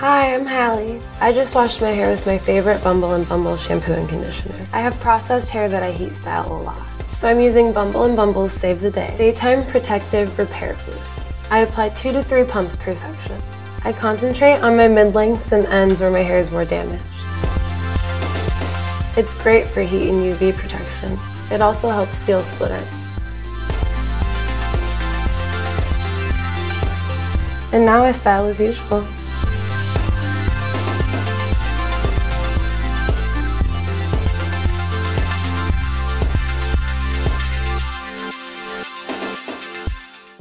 Hi, I'm Hallie. I just washed my hair with my favorite Bumble & Bumble shampoo and conditioner. I have processed hair that I heat style a lot. So I'm using Bumble & Bumble's Save the Day Daytime Protective Repair Glue. I apply two to three pumps per section. I concentrate on my mid-lengths and ends where my hair is more damaged. It's great for heat and UV protection. It also helps seal split ends. And now I style as usual.